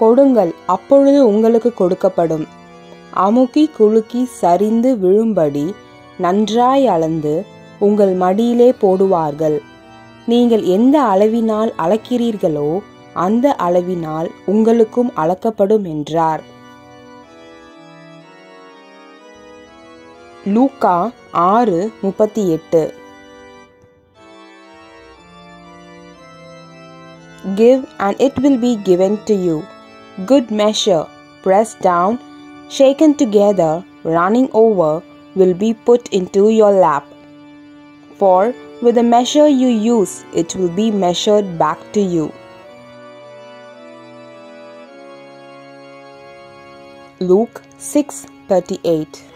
கொடுங்கள் அப்பொழுது உங்களுக்கு கொடுக்கப்படும். அமுக்கி குலுக்கி சரிந்து விழும்படி நன்றாய் அளந்து உங்கள் மடியிலே போடுவார்கள். நீங்கள் எந்த அளவினால் அளக்கிறீர்களோ அந்த அளவினால் உங்களுக்கும் அளக்கப்படும் என்றார். லூக்கா ஆறு முப்பத்தி எட்டு. Give and it will be given to you. Good measure, pressed down, shaken together, running over, will be put into your lap. For with the measure you use, it will be measured back to you. Luke 6:38